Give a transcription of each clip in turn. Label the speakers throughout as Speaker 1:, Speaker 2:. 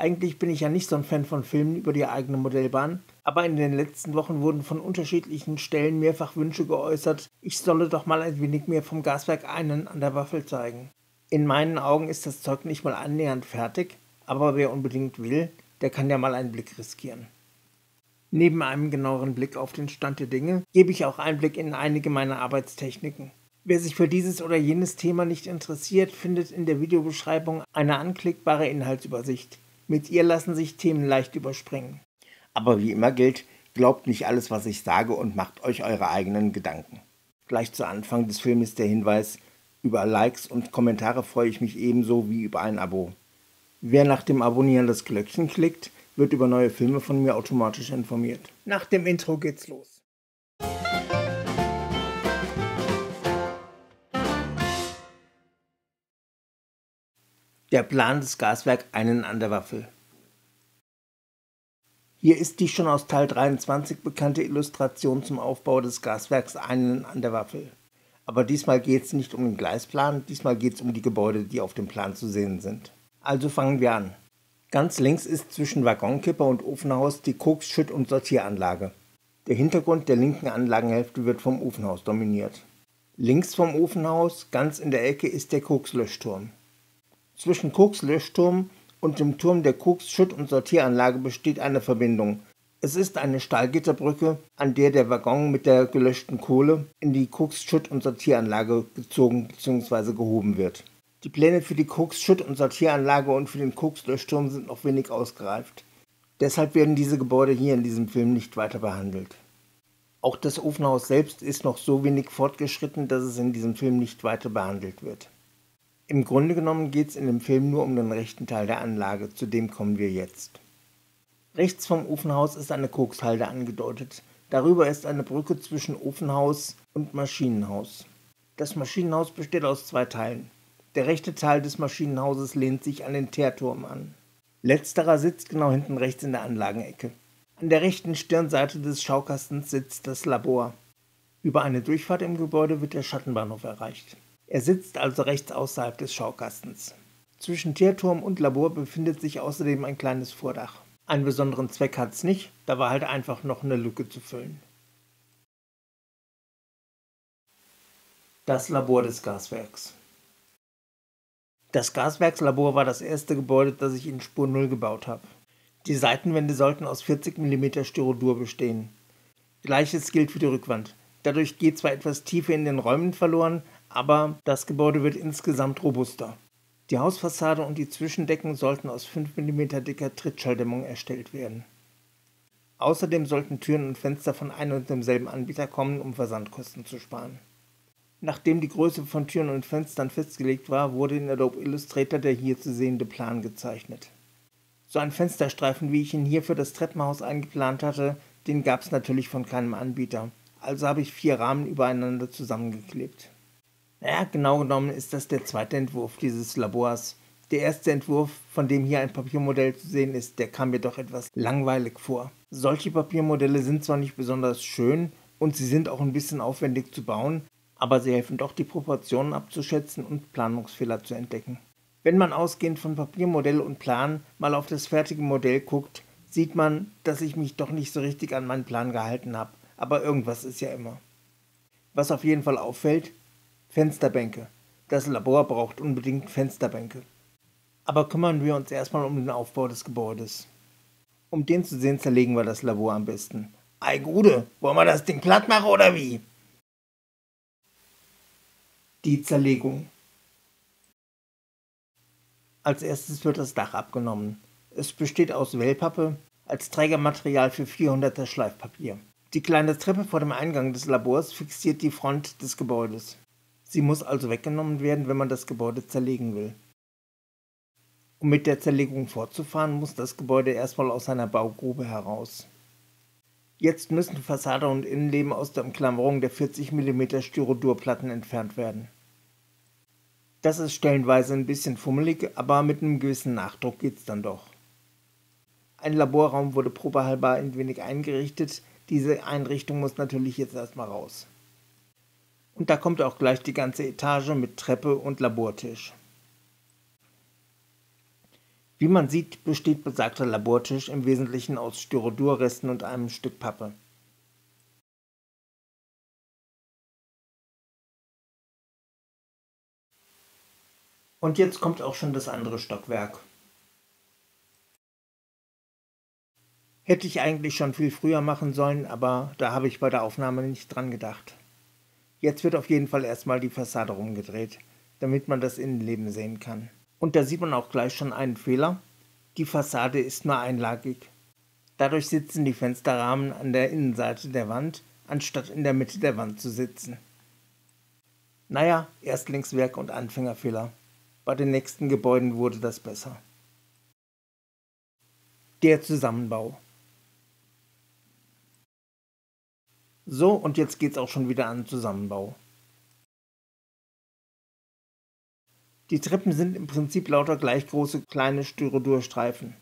Speaker 1: Eigentlich bin ich ja nicht so ein Fan von Filmen über die eigene Modellbahn, aber in den letzten Wochen wurden von unterschiedlichen Stellen mehrfach Wünsche geäußert, ich solle doch mal ein wenig mehr vom Gaswerk einen an der Waffel zeigen. In meinen Augen ist das Zeug nicht mal annähernd fertig, aber wer unbedingt will, der kann ja mal einen Blick riskieren. Neben einem genaueren Blick auf den Stand der Dinge gebe ich auch Einblick in einige meiner Arbeitstechniken. Wer sich für dieses oder jenes Thema nicht interessiert, findet in der Videobeschreibung eine anklickbare Inhaltsübersicht. Mit ihr lassen sich Themen leicht überspringen.
Speaker 2: Aber wie immer gilt, glaubt nicht alles, was ich sage und macht euch eure eigenen Gedanken. Gleich zu Anfang des Films der Hinweis, über Likes und Kommentare freue ich mich ebenso wie über ein Abo. Wer nach dem Abonnieren das Glöckchen klickt, wird über neue Filme von mir automatisch informiert.
Speaker 1: Nach dem Intro geht's los. Der Plan des Gaswerk einen an der Waffel. Hier ist die schon aus Teil 23 bekannte Illustration zum Aufbau des Gaswerks einen an der Waffel. Aber diesmal geht es nicht um den Gleisplan, diesmal geht es um die Gebäude, die auf dem Plan zu sehen sind. Also fangen wir an. Ganz links ist zwischen Waggonkipper und Ofenhaus die Koks-, Schütt- und Sortieranlage. Der Hintergrund der linken Anlagenhälfte wird vom Ofenhaus dominiert. Links vom Ofenhaus, ganz in der Ecke, ist der Kokslöschturm. Zwischen Kokslöschturm und dem Turm der Koks-, Schütt- und Sortieranlage besteht eine Verbindung. Es ist eine Stahlgitterbrücke, an der der Waggon mit der gelöschten Kohle in die Koks-, Schütt- und Sortieranlage gezogen bzw. gehoben wird. Die Pläne für die Koks-, Schütt- und Sortieranlage und für den Kokslöschturm sind noch wenig ausgereift. Deshalb werden diese Gebäude hier in diesem Film nicht weiter behandelt. Auch das Ofenhaus selbst ist noch so wenig fortgeschritten, dass es in diesem Film nicht weiter behandelt wird. Im Grunde genommen geht es in dem Film nur um den rechten Teil der Anlage, zu dem kommen wir jetzt. Rechts vom Ofenhaus ist eine Kokshalde angedeutet. Darüber ist eine Brücke zwischen Ofenhaus und Maschinenhaus. Das Maschinenhaus besteht aus zwei Teilen. Der rechte Teil des Maschinenhauses lehnt sich an den Teerturm an. Letzterer sitzt genau hinten rechts in der Anlagenecke. An der rechten Stirnseite des Schaukastens sitzt das Labor. Über eine Durchfahrt im Gebäude wird der Schattenbahnhof erreicht. Er sitzt also rechts außerhalb des Schaukastens. Zwischen Teerturm und Labor befindet sich außerdem ein kleines Vordach. Einen besonderen Zweck hat es nicht, da war halt einfach noch eine Lücke zu füllen. Das Labor des Gaswerks. Das Gaswerkslabor war das erste Gebäude, das ich in Spur 0 gebaut habe. Die Seitenwände sollten aus 40 mm Styrodur bestehen. Gleiches gilt für die Rückwand. Dadurch geht zwar etwas Tiefe in den Räumen verloren, aber das Gebäude wird insgesamt robuster. Die Hausfassade und die Zwischendecken sollten aus 5 mm dicker Trittschalldämmung erstellt werden. Außerdem sollten Türen und Fenster von einem und demselben Anbieter kommen, um Versandkosten zu sparen. Nachdem die Größe von Türen und Fenstern festgelegt war, wurde in Adobe Illustrator der hier zu sehende Plan gezeichnet. So ein Fensterstreifen, wie ich ihn hier für das Treppenhaus eingeplant hatte, den gab es natürlich von keinem Anbieter, also habe ich vier Rahmen übereinander zusammengeklebt. Naja, genau genommen ist das der zweite Entwurf dieses Labors. Der erste Entwurf, von dem hier ein Papiermodell zu sehen ist, der kam mir doch etwas langweilig vor. Solche Papiermodelle sind zwar nicht besonders schön und sie sind auch ein bisschen aufwendig zu bauen, aber sie helfen doch, die Proportionen abzuschätzen und Planungsfehler zu entdecken. Wenn man ausgehend von Papiermodell und Plan mal auf das fertige Modell guckt, sieht man, dass ich mich doch nicht so richtig an meinen Plan gehalten habe, aber irgendwas ist ja immer. Was auf jeden Fall auffällt, Fensterbänke. Das Labor braucht unbedingt Fensterbänke. Aber kümmern wir uns erstmal um den Aufbau des Gebäudes. Um den zu sehen, zerlegen wir das Labor am besten. Ei Gude, wollen wir das Ding platt machen oder wie? Die Zerlegung. Als erstes wird das Dach abgenommen. Es besteht aus Wellpappe als Trägermaterial für 400er Schleifpapier. Die kleine Treppe vor dem Eingang des Labors fixiert die Front des Gebäudes. Sie muss also weggenommen werden, wenn man das Gebäude zerlegen will. Um mit der Zerlegung fortzufahren, muss das Gebäude erstmal aus seiner Baugrube heraus. Jetzt müssen Fassade und Innenleben aus der Umklammerung der 40 mm Styrodurplatten entfernt werden. Das ist stellenweise ein bisschen fummelig, aber mit einem gewissen Nachdruck geht's dann doch. Ein Laborraum wurde probehalber ein wenig eingerichtet, diese Einrichtung muss natürlich jetzt erstmal raus. Und da kommt auch gleich die ganze Etage mit Treppe und Labortisch. Wie man sieht, besteht besagter Labortisch im Wesentlichen aus Styrodurresten und einem Stück Pappe. Und jetzt kommt auch schon das andere Stockwerk. Hätte ich eigentlich schon viel früher machen sollen, aber da habe ich bei der Aufnahme nicht dran gedacht. Jetzt wird auf jeden Fall erstmal die Fassade rumgedreht, damit man das Innenleben sehen kann. Und da sieht man auch gleich schon einen Fehler. Die Fassade ist nur einlagig. Dadurch sitzen die Fensterrahmen an der Innenseite der Wand, anstatt in der Mitte der Wand zu sitzen. Naja, Erstlingswerk und Anfängerfehler. Bei den nächsten Gebäuden wurde das besser. Der Zusammenbau. So, und jetzt geht's auch schon wieder an Zusammenbau. Die Treppen sind im Prinzip lauter gleich große kleine Styrodurstreifen.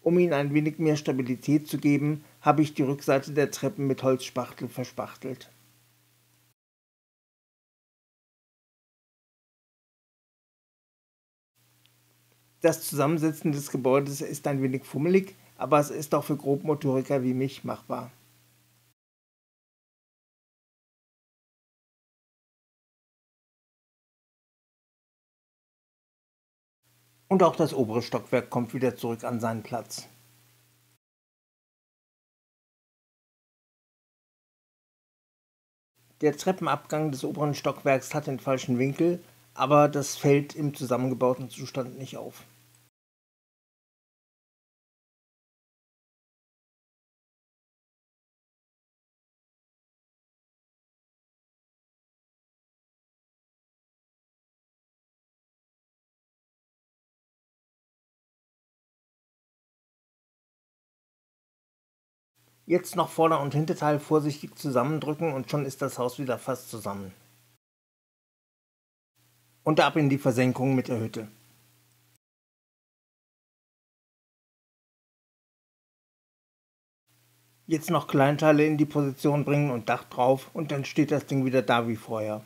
Speaker 1: Um ihnen ein wenig mehr Stabilität zu geben, habe ich die Rückseite der Treppen mit Holzspachtel verspachtelt. Das Zusammensetzen des Gebäudes ist ein wenig fummelig, aber es ist auch für Grobmotoriker wie mich machbar. Und auch das obere Stockwerk kommt wieder zurück an seinen Platz. Der Treppenabgang des oberen Stockwerks hat den falschen Winkel, aber das fällt im zusammengebauten Zustand nicht auf. Jetzt noch Vorder- und Hinterteil vorsichtig zusammendrücken und schon ist das Haus wieder fast zusammen. Und ab in die Versenkung mit der Hütte. Jetzt noch Kleinteile in die Position bringen und Dach drauf und dann steht das Ding wieder da wie vorher.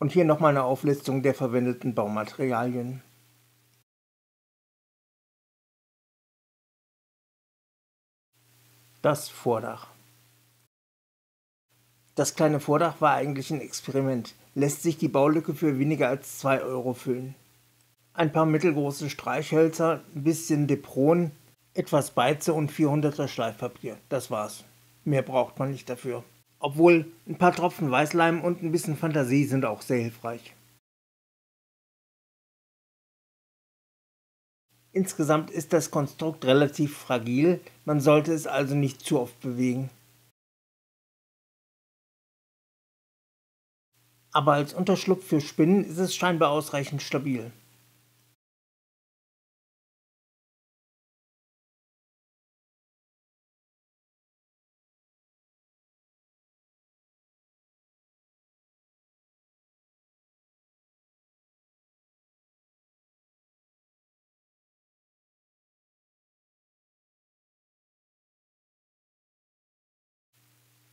Speaker 1: Und hier nochmal eine Auflistung der verwendeten Baumaterialien. Das Vordach. Das kleine Vordach war eigentlich ein Experiment. Lässt sich die Baulücke für weniger als 2 Euro füllen. Ein paar mittelgroße Streichhölzer, ein bisschen Depron, etwas Beize und 400er Schleifpapier. Das war's. Mehr braucht man nicht dafür. Obwohl ein paar Tropfen Weißleim und ein bisschen Fantasie sind auch sehr hilfreich. Insgesamt ist das Konstrukt relativ fragil, man sollte es also nicht zu oft bewegen. Aber als Unterschlupf für Spinnen ist es scheinbar ausreichend stabil.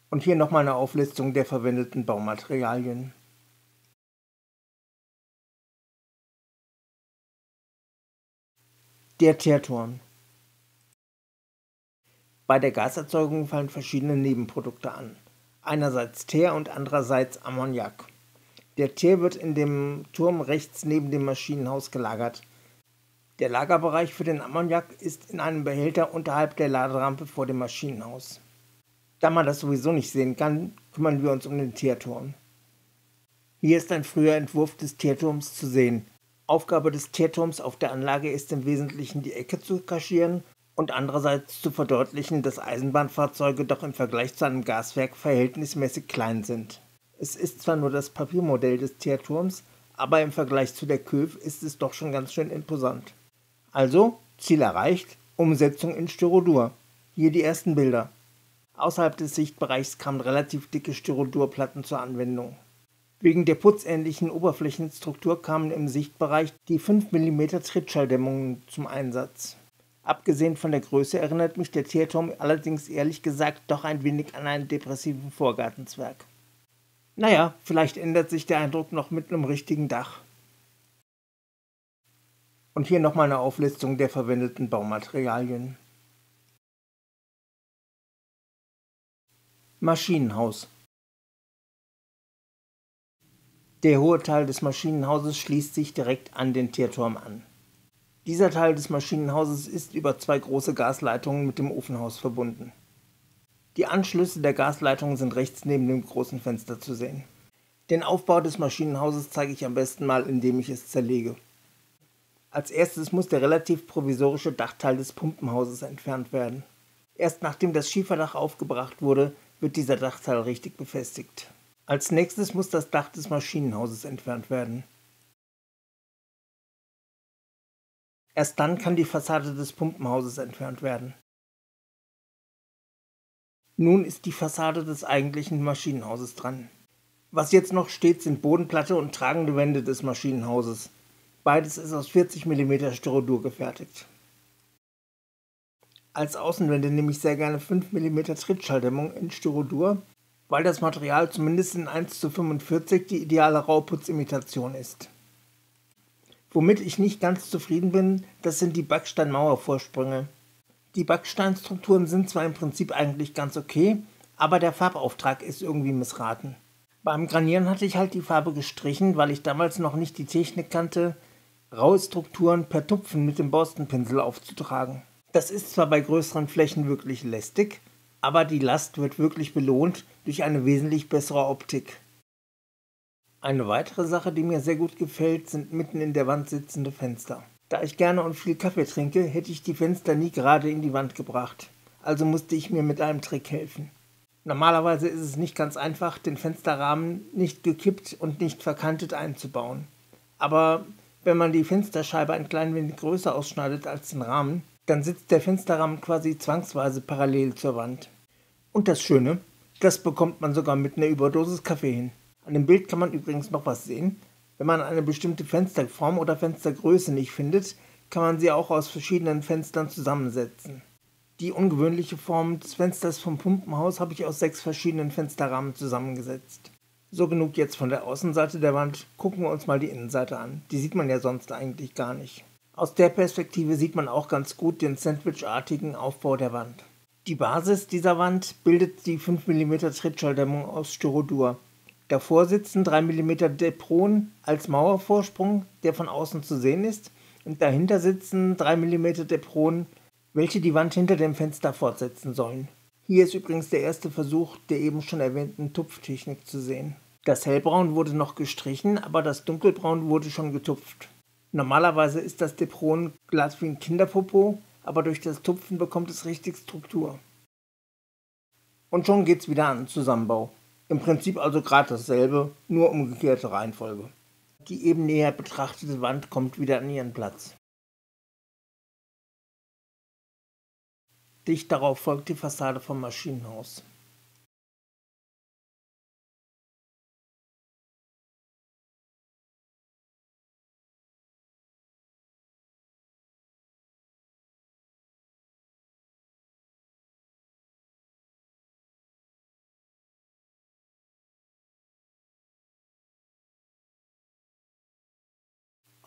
Speaker 1: Und hier nochmal eine Auflistung der verwendeten Baumaterialien. Der Teerturm. Bei der Gaserzeugung fallen verschiedene Nebenprodukte an. Einerseits Teer und andererseits Ammoniak. Der Teer wird in dem Turm rechts neben dem Maschinenhaus gelagert. Der Lagerbereich für den Ammoniak ist in einem Behälter unterhalb der Laderampe vor dem Maschinenhaus. Da man das sowieso nicht sehen kann, kümmern wir uns um den Tierturm. Hier ist ein früher Entwurf des Tierturms zu sehen. Aufgabe des Tierturms auf der Anlage ist im Wesentlichen die Ecke zu kaschieren und andererseits zu verdeutlichen, dass Eisenbahnfahrzeuge doch im Vergleich zu einem Gaswerk verhältnismäßig klein sind. Es ist zwar nur das Papiermodell des Tierturms, aber im Vergleich zu der Köf ist es doch schon ganz schön imposant. Also, Ziel erreicht, Umsetzung in Styrodur. Hier die ersten Bilder. Außerhalb des Sichtbereichs kamen relativ dicke Styrodurplatten zur Anwendung. Wegen der putzähnlichen Oberflächenstruktur kamen im Sichtbereich die 5 mm Trittschalldämmungen zum Einsatz. Abgesehen von der Größe erinnert mich der Tierturm allerdings ehrlich gesagt doch ein wenig an einen depressiven Vorgartenzwerg. Naja, vielleicht ändert sich der Eindruck noch mit einem richtigen Dach. Und hier nochmal eine Auflistung der verwendeten Baumaterialien. Maschinenhaus Der hohe Teil des Maschinenhauses schließt sich direkt an den Tierturm an. Dieser Teil des Maschinenhauses ist über zwei große Gasleitungen mit dem Ofenhaus verbunden. Die Anschlüsse der Gasleitungen sind rechts neben dem großen Fenster zu sehen. Den Aufbau des Maschinenhauses zeige ich am besten mal, indem ich es zerlege. Als erstes muss der relativ provisorische Dachteil des Pumpenhauses entfernt werden. Erst nachdem das Schieferdach aufgebracht wurde, wird dieser Dachteil richtig befestigt. Als nächstes muss das Dach des Maschinenhauses entfernt werden. Erst dann kann die Fassade des Pumpenhauses entfernt werden. Nun ist die Fassade des eigentlichen Maschinenhauses dran. Was jetzt noch steht, sind Bodenplatte und tragende Wände des Maschinenhauses. Beides ist aus 40 mm Styrodur gefertigt. Als Außenwände nehme ich sehr gerne 5 mm Trittschalldämmung in Styrodur, weil das Material zumindest in 1 zu 45 die ideale Rauputzimitation ist. Womit ich nicht ganz zufrieden bin, das sind die Backsteinmauervorsprünge. Die Backsteinstrukturen sind zwar im Prinzip eigentlich ganz okay, aber der Farbauftrag ist irgendwie missraten. Beim Granieren hatte ich halt die Farbe gestrichen, weil ich damals noch nicht die Technik kannte, raue Strukturen per Tupfen mit dem Borstenpinsel aufzutragen. Das ist zwar bei größeren Flächen wirklich lästig, aber die Last wird wirklich belohnt durch eine wesentlich bessere Optik. Eine weitere Sache, die mir sehr gut gefällt, sind mitten in der Wand sitzende Fenster. Da ich gerne und viel Kaffee trinke, hätte ich die Fenster nie gerade in die Wand gebracht. Also musste ich mir mit einem Trick helfen. Normalerweise ist es nicht ganz einfach, den Fensterrahmen nicht gekippt und nicht verkantet einzubauen. Aber wenn man die Fensterscheibe ein klein wenig größer ausschneidet als den Rahmen, dann sitzt der Fensterrahmen quasi zwangsweise parallel zur Wand. Und das Schöne, das bekommt man sogar mit einer Überdosis Kaffee hin. An dem Bild kann man übrigens noch was sehen. Wenn man eine bestimmte Fensterform oder Fenstergröße nicht findet, kann man sie auch aus verschiedenen Fenstern zusammensetzen. Die ungewöhnliche Form des Fensters vom Pumpenhaus habe ich aus sechs verschiedenen Fensterrahmen zusammengesetzt. So genug jetzt von der Außenseite der Wand, gucken wir uns mal die Innenseite an. Die sieht man ja sonst eigentlich gar nicht. Aus der Perspektive sieht man auch ganz gut den sandwichartigen Aufbau der Wand. Die Basis dieser Wand bildet die 5 mm Trittschalldämmung aus Styrodur. Davor sitzen 3 mm Depron als Mauervorsprung, der von außen zu sehen ist, und dahinter sitzen 3 mm Depron, welche die Wand hinter dem Fenster fortsetzen sollen. Hier ist übrigens der erste Versuch der eben schon erwähnten Tupftechnik zu sehen. Das Hellbraun wurde noch gestrichen, aber das Dunkelbraun wurde schon getupft. Normalerweise ist das Depron glatt wie ein Kinderpopo, aber durch das Tupfen bekommt es richtig Struktur. Und schon geht's wieder an Zusammenbau. Im Prinzip also gerade dasselbe, nur umgekehrte Reihenfolge. Die eben näher betrachtete Wand kommt wieder an ihren Platz. Dicht darauf folgt die Fassade vom Maschinenhaus.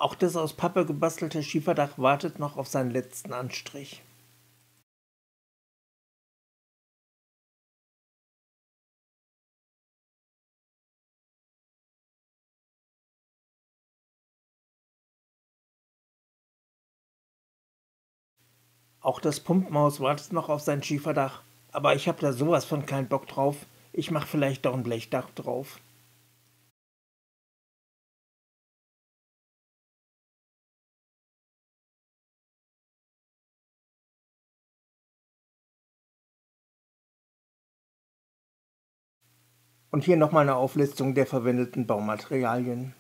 Speaker 1: Auch das aus Pappe gebastelte Schieferdach wartet noch auf seinen letzten Anstrich. Auch das Pumpenhaus wartet noch auf sein Schieferdach, aber ich habe da sowas von keinen Bock drauf. Ich mache vielleicht doch ein Blechdach drauf. Und hier nochmal eine Auflistung der verwendeten Baumaterialien.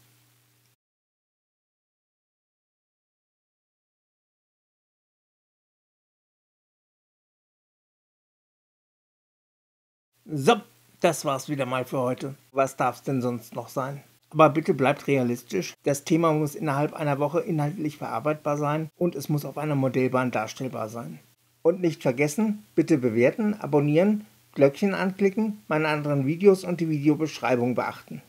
Speaker 1: So, das war's wieder mal für heute. Was darf's denn sonst noch sein? Aber bitte bleibt realistisch. Das Thema muss innerhalb einer Woche inhaltlich verarbeitbar sein und es muss auf einer Modellbahn darstellbar sein. Und nicht vergessen, bitte bewerten, abonnieren Glöckchen anklicken, meine anderen Videos und die Videobeschreibung beachten.